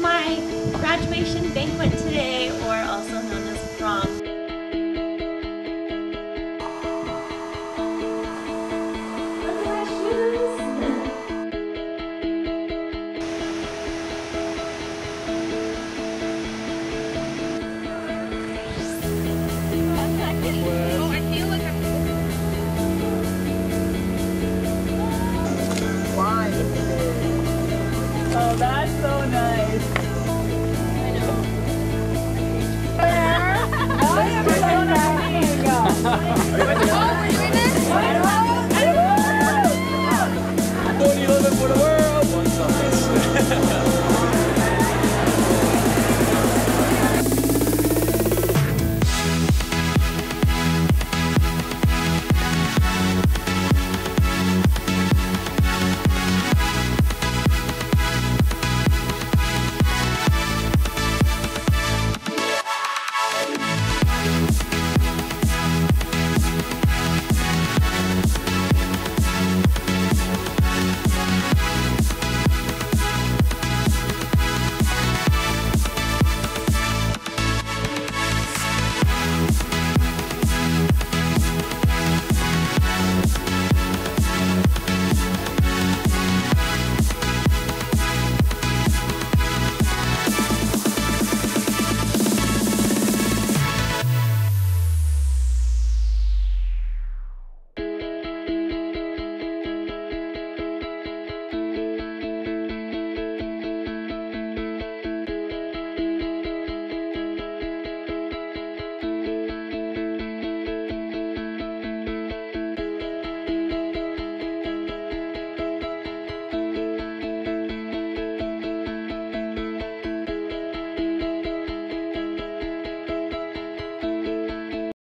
my graduation banquet today or also That's so nice. I know. I am so nice. There you go. Tony Lovett for the world. One